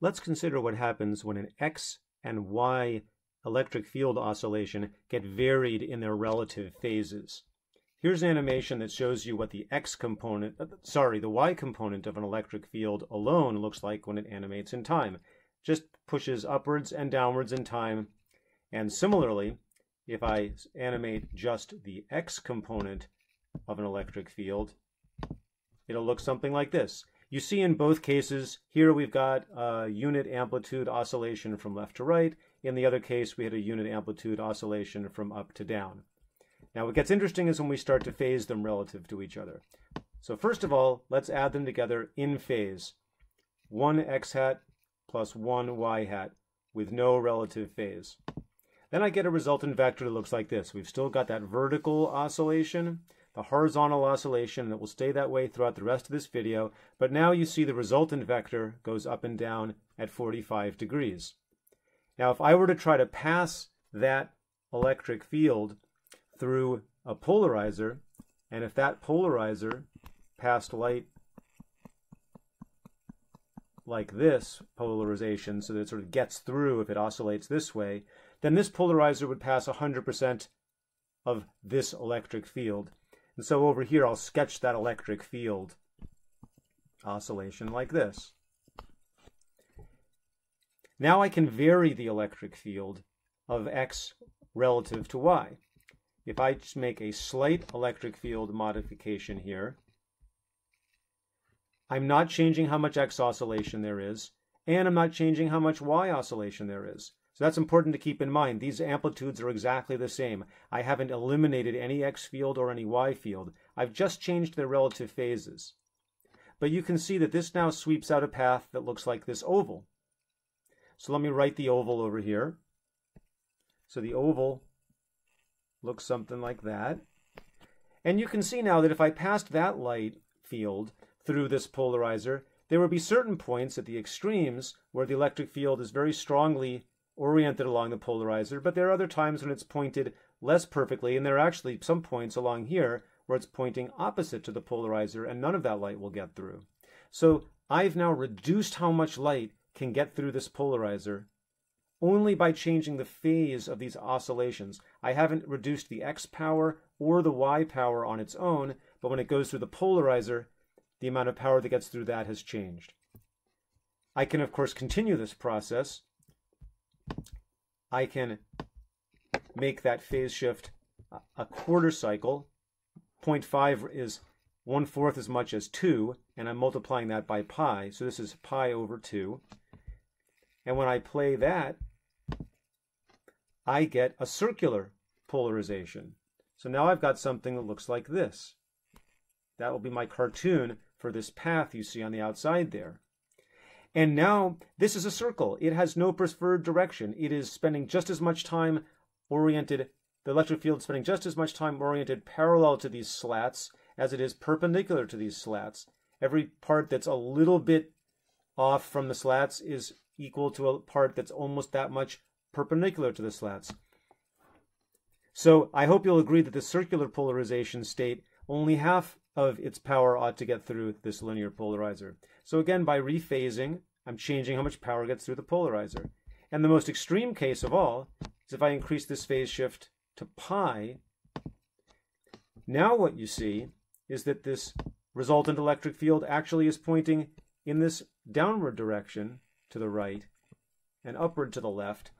Let's consider what happens when an X and Y electric field oscillation get varied in their relative phases. Here's an animation that shows you what the X component, uh, sorry, the Y component of an electric field alone looks like when it animates in time. Just pushes upwards and downwards in time. And similarly, if I animate just the X component of an electric field, it'll look something like this. You see in both cases, here we've got a unit amplitude oscillation from left to right. In the other case, we had a unit amplitude oscillation from up to down. Now what gets interesting is when we start to phase them relative to each other. So first of all, let's add them together in phase. 1 x hat plus 1 y hat with no relative phase. Then I get a resultant vector that looks like this. We've still got that vertical oscillation, the horizontal oscillation, and it will stay that way throughout the rest of this video. But now you see the resultant vector goes up and down at 45 degrees. Now, if I were to try to pass that electric field through a polarizer, and if that polarizer passed light like this polarization, so that it sort of gets through if it oscillates this way, then this polarizer would pass 100% of this electric field. And so over here, I'll sketch that electric field oscillation like this. Now I can vary the electric field of x relative to y. If I just make a slight electric field modification here, I'm not changing how much x oscillation there is, and I'm not changing how much y oscillation there is. So that's important to keep in mind. These amplitudes are exactly the same. I haven't eliminated any x field or any y field. I've just changed their relative phases. But you can see that this now sweeps out a path that looks like this oval. So let me write the oval over here. So the oval looks something like that. And you can see now that if I passed that light field through this polarizer, there would be certain points at the extremes where the electric field is very strongly oriented along the polarizer, but there are other times when it's pointed less perfectly, and there are actually some points along here where it's pointing opposite to the polarizer, and none of that light will get through. So I've now reduced how much light can get through this polarizer only by changing the phase of these oscillations. I haven't reduced the x power or the y power on its own, but when it goes through the polarizer, the amount of power that gets through that has changed. I can, of course, continue this process I can make that phase shift a quarter cycle. 0.5 is one fourth as much as 2, and I'm multiplying that by pi. So this is pi over 2. And when I play that, I get a circular polarization. So now I've got something that looks like this. That will be my cartoon for this path you see on the outside there. And now this is a circle. It has no preferred direction. It is spending just as much time oriented, the electric field spending just as much time oriented parallel to these slats as it is perpendicular to these slats. Every part that's a little bit off from the slats is equal to a part that's almost that much perpendicular to the slats. So I hope you'll agree that the circular polarization state, only half of its power ought to get through this linear polarizer. So again, by rephasing, I'm changing how much power gets through the polarizer. And the most extreme case of all is if I increase this phase shift to pi, now what you see is that this resultant electric field actually is pointing in this downward direction to the right and upward to the left.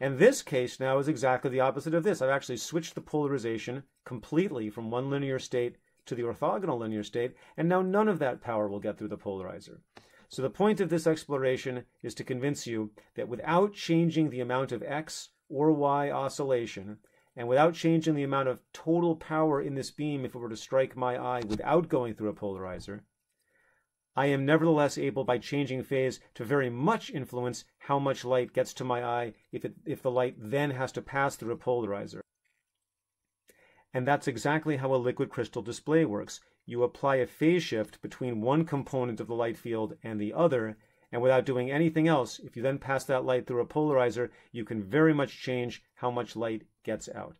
And this case now is exactly the opposite of this. I've actually switched the polarization completely from one linear state to the orthogonal linear state, and now none of that power will get through the polarizer. So the point of this exploration is to convince you that without changing the amount of x or y oscillation, and without changing the amount of total power in this beam if it were to strike my eye without going through a polarizer, I am nevertheless able by changing phase to very much influence how much light gets to my eye if, it, if the light then has to pass through a polarizer. And that's exactly how a liquid crystal display works. You apply a phase shift between one component of the light field and the other, and without doing anything else, if you then pass that light through a polarizer, you can very much change how much light gets out.